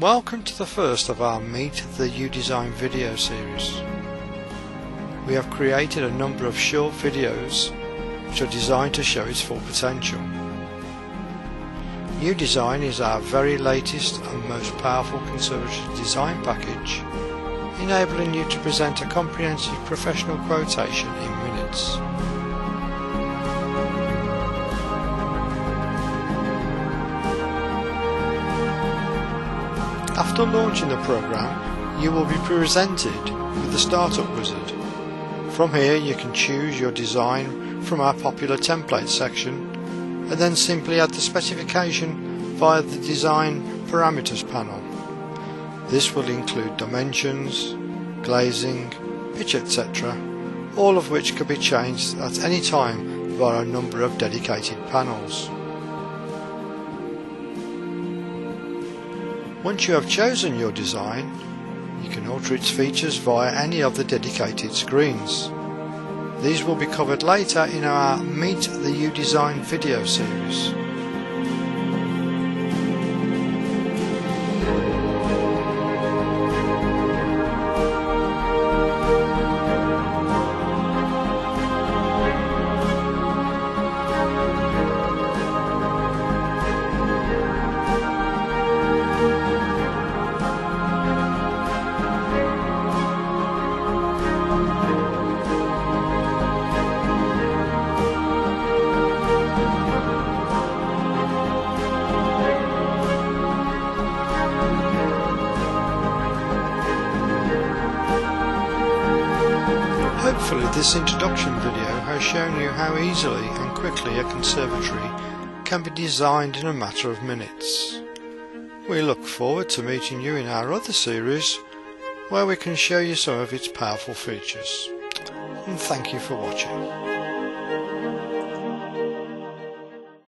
Welcome to the first of our Meet the UDesign video series. We have created a number of short videos which are designed to show its full potential. UDesign is our very latest and most powerful conservatory design package enabling you to present a comprehensive professional quotation in minutes. After launching the program, you will be presented with the Startup Wizard. From here you can choose your design from our popular template section and then simply add the specification via the Design Parameters panel. This will include dimensions, glazing, pitch etc, all of which can be changed at any time via a number of dedicated panels. Once you have chosen your design, you can alter its features via any of the dedicated screens. These will be covered later in our Meet the UDesign video series. Hopefully this introduction video has shown you how easily and quickly a conservatory can be designed in a matter of minutes. We look forward to meeting you in our other series where we can show you some of its powerful features. And thank you for watching.